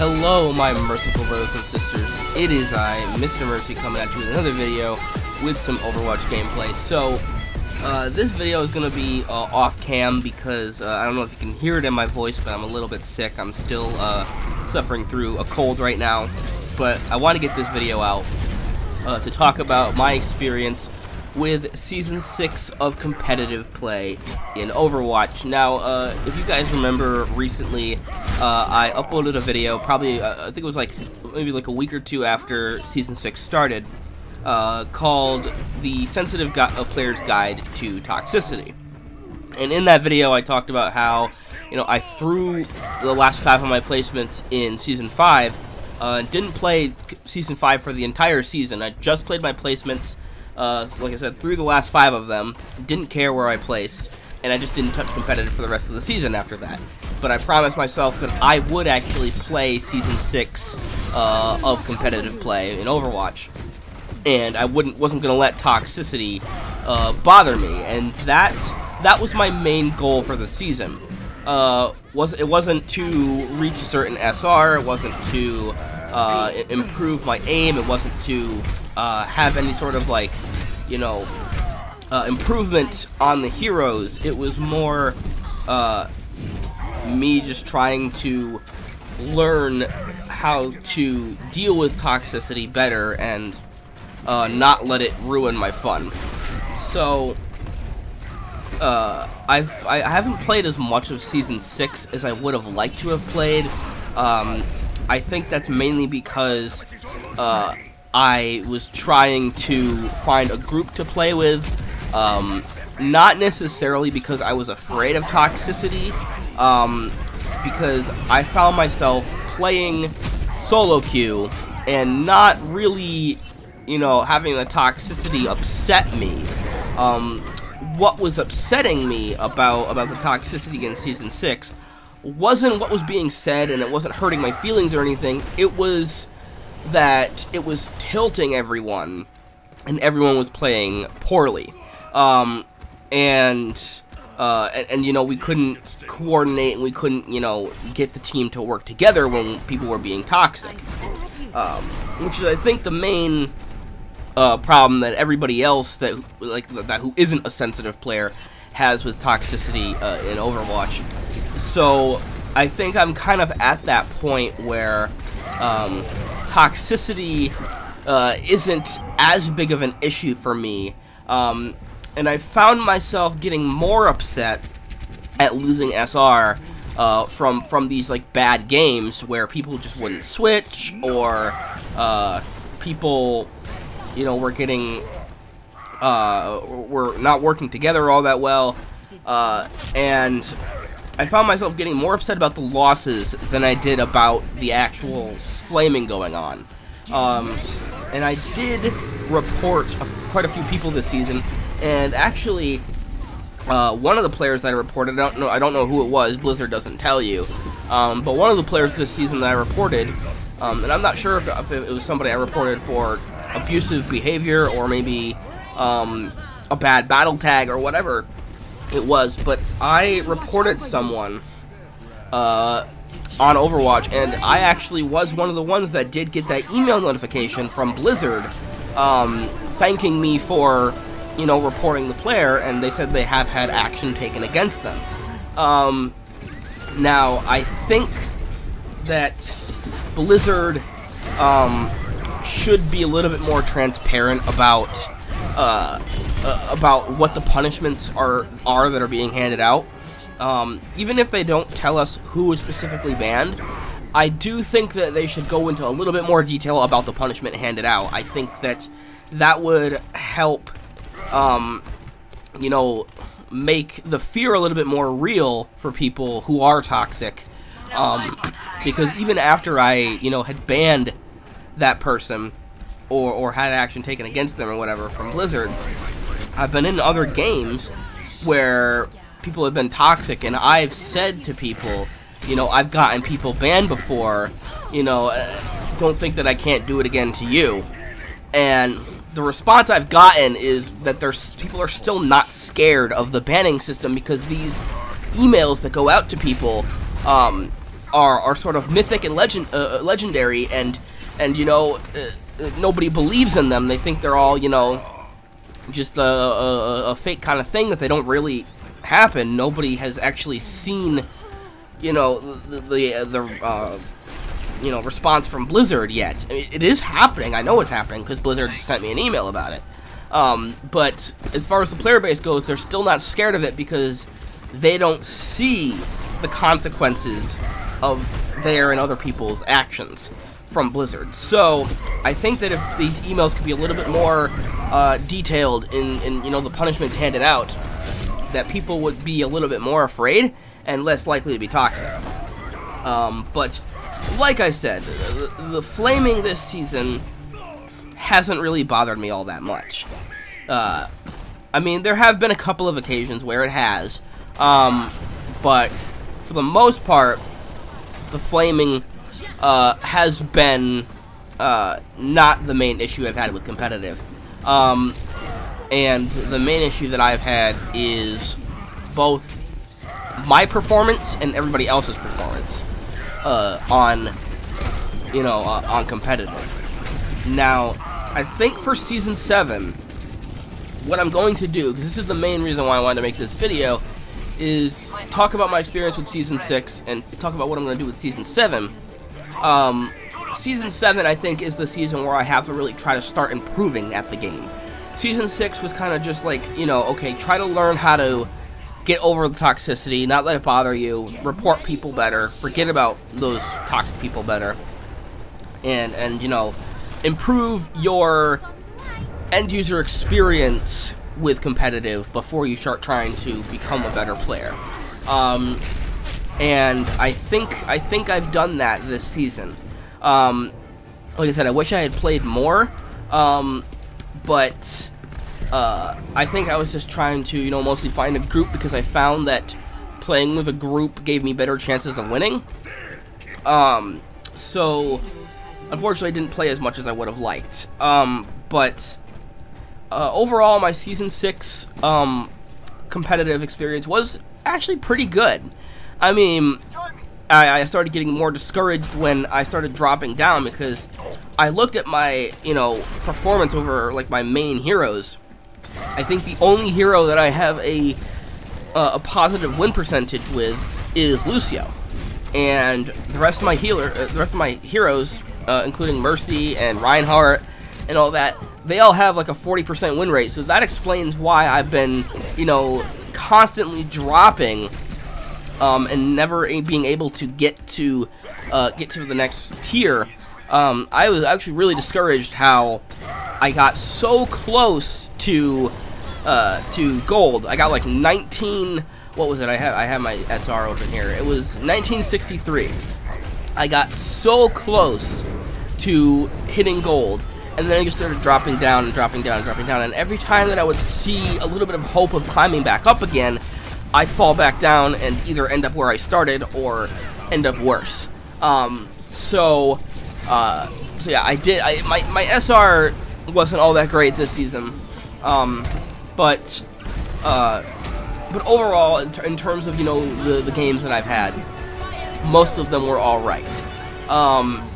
Hello, my merciful brothers and sisters. It is I, Mr. Mercy, coming at you with another video with some Overwatch gameplay. So, uh, this video is going to be uh, off-cam because uh, I don't know if you can hear it in my voice, but I'm a little bit sick. I'm still uh, suffering through a cold right now. But I want to get this video out uh, to talk about my experience with Season 6 of competitive play in Overwatch. Now, uh, if you guys remember recently, uh, I uploaded a video, probably, uh, I think it was like, maybe like a week or two after Season 6 started, uh, called The Sensitive Gu Player's Guide to Toxicity. And in that video, I talked about how, you know, I threw the last five of my placements in Season 5, uh, didn't play Season 5 for the entire season. I just played my placements uh, like I said, through the last five of them, didn't care where I placed, and I just didn't touch competitive for the rest of the season after that. But I promised myself that I would actually play Season 6 uh, of competitive play in Overwatch, and I wouldn't wasn't going to let toxicity uh, bother me, and that that was my main goal for the season. Uh, was it wasn't to reach a certain SR, it wasn't to uh, improve my aim, it wasn't to uh, have any sort of like you know, uh, improvement on the heroes. It was more uh, me just trying to learn how to deal with toxicity better and uh, not let it ruin my fun. So, uh, I've I haven't played as much of season six as I would have liked to have played. Um, I think that's mainly because uh, I was trying to find a group to play with. Um, not necessarily because I was afraid of toxicity, um, because I found myself playing solo queue and not really, you know, having the toxicity upset me. Um, what was upsetting me about about the toxicity in season six wasn't what was being said, and it wasn't hurting my feelings or anything. It was that it was tilting everyone, and everyone was playing poorly. Um, and, uh, and, and, you know, we couldn't coordinate and we couldn't, you know, get the team to work together when people were being toxic. Um, which is, I think, the main uh, problem that everybody else that like that who isn't a sensitive player has with toxicity uh, in Overwatch. So I think I'm kind of at that point where um, toxicity uh, isn't as big of an issue for me. Um, and I found myself getting more upset at losing SR uh, from from these like bad games where people just wouldn't switch or uh, people, you know, were getting uh, were not working together all that well, uh, and I found myself getting more upset about the losses than I did about the actual flaming going on. Um, and I did report a, quite a few people this season, and actually, uh, one of the players that I reported, I don't know, I don't know who it was. Blizzard doesn't tell you, um, but one of the players this season that I reported, um, and I'm not sure if, if, it was somebody I reported for abusive behavior or maybe um, a bad battle tag or whatever it was, but I reported someone uh, on Overwatch, and I actually was one of the ones that did get that email notification from Blizzard um, thanking me for, you know, reporting the player, and they said they have had action taken against them. Um, now, I think that Blizzard um, should be a little bit more transparent about uh, uh, about what the punishments are are that are being handed out. Um, even if they don't tell us who is specifically banned, I do think that they should go into a little bit more detail about the punishment handed out. I think that that would help, um, you know, make the fear a little bit more real for people who are toxic. Um, because even after I, you know, had banned that person or, or had action taken against them or whatever from Blizzard, I've been in other games where people have been toxic, and I've said to people, you know, I've gotten people banned before, you know, uh, don't think that I can't do it again to you. And the response I've gotten is that there's people are still not scared of the banning system because these emails that go out to people, um, are are sort of mythic and legend uh, legendary, and and you know uh, nobody believes in them. They think they're all you know just a, a, a fake kind of thing that they don't really happen. Nobody has actually seen you know the the, the uh, you know response from Blizzard yet. I mean, it is happening. I know it's happening because Blizzard sent me an email about it. Um, but as far as the player base goes, they're still not scared of it because they don't see the consequences of their and other people's actions from Blizzard. So I think that if these emails could be a little bit more uh, detailed in, in you know the punishments handed out, that people would be a little bit more afraid and less likely to be toxic. Um, but like I said, the, the, flaming this season hasn't really bothered me all that much. Uh, I mean, there have been a couple of occasions where it has, um, but for the most part, the flaming uh, has been uh, not the main issue I've had with competitive. Um, and the main issue that I've had is both my performance and everybody else's performance uh, on, you know, uh, on competitive. Now, I think for Season 7, what I'm going to do, because this is the main reason why I wanted to make this video, is talk about my experience with Season 6 and talk about what I'm going to do with Season 7. Um, season 7, I think, is the season where I have to really try to start improving at the game. Season 6 was kind of just like, you know, okay, try to learn how to get over the toxicity, not let it bother you, report people better, forget about those toxic people better, and, and you know, improve your end user experience with competitive before you start trying to become a better player. Um, and I think I think I've done that this season. Um, like I said, I wish I had played more, um, but uh, I think I was just trying to, you know, mostly find a group because I found that playing with a group gave me better chances of winning. Um, so, unfortunately, I didn't play as much as I would have liked. Um, but uh, overall, my season six um, competitive experience was actually pretty good. I mean, I, I started getting more discouraged when I started dropping down because I looked at my, you know, performance over like my main heroes. I think the only hero that I have a uh, a positive win percentage with is Lucio, and the rest of my healer, uh, the rest of my heroes, uh, including Mercy and Reinhardt and all that, they all have like a 40% win rate. So that explains why I've been, you know, constantly dropping um, and never being able to get to uh, get to the next tier, um, I was actually really discouraged how I got so close to uh, to gold. I got like 19. What was it? I have I have my SR open here. It was 1963. I got so close to hitting gold, and then I just started dropping down and dropping down and dropping down. And every time that I would see a little bit of hope of climbing back up again, I'd fall back down and either end up where I started or end up worse. Um, so, uh, so yeah, I did. I, my my SR wasn't all that great this season, um, but uh, but overall, in, in, terms of you know the the games that I've had, most of them were all right. Um,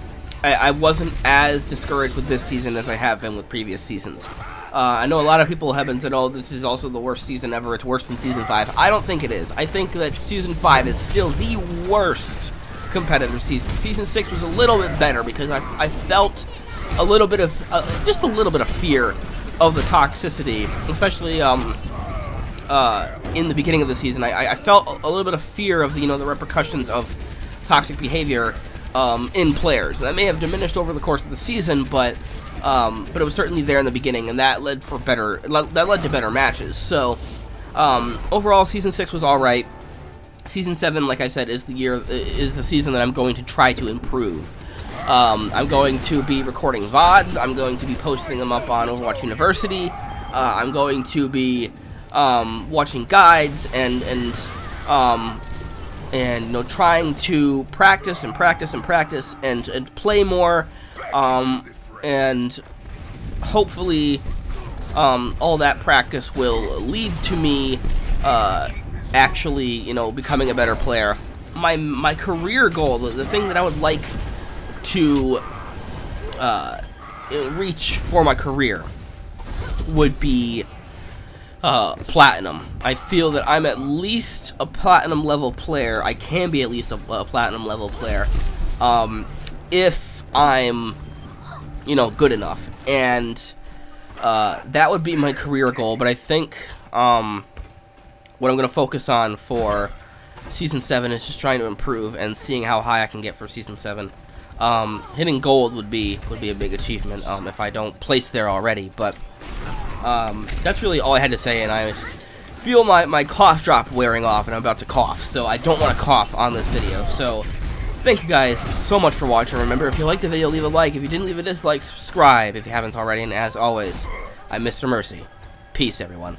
I, I wasn't as discouraged with this season as I have been with previous seasons. Uh, I know a lot of people have been said, oh, this is also the worst season ever. It's worse than Season 5. I don't think it is. I think that Season 5 is still the worst competitive season. Season 6 was a little bit better because I, I felt a little bit of, uh, just a little bit of fear of the toxicity, especially um, uh, in the beginning of the season. I, I felt a little bit of fear of, the, you know, the repercussions of toxic behavior um, in players. That may have diminished over the course of the season, but um, but it was certainly there in the beginning, and that led for better. That led to better matches. So um, overall, season six was all right. Season seven, like I said, is the year is the season that I'm going to try to improve. Um, I'm going to be recording VODs. I'm going to be posting them up on Overwatch University. Uh, I'm going to be um, watching guides and and um, and you know trying to practice and practice and practice and and play more. Um, and hopefully um, all that practice will lead to me uh, actually, you know, becoming a better player my my career goal, the, thing that I would like to uh, reach for my career would be uh, platinum. I feel that I'm at least a platinum level player. I can be at least a, a platinum level player um, if I'm, you know, good enough. And uh, that would be my career goal. But I think um, what I'm going to focus on for Season 7 is just trying to improve and seeing how high I can get for Season 7. Um, hitting gold would be would be a big achievement um, if I don't place there already. But um, that's really all I had to say, and I feel my, my cough drop wearing off, and I'm about to cough, so I don't want to cough on this video. So, thank you guys so much for watching. Remember, if you liked the video, leave a like. If you didn't leave a dislike, subscribe if you haven't already. And as always, I'm Mr. Mercy. Peace, everyone.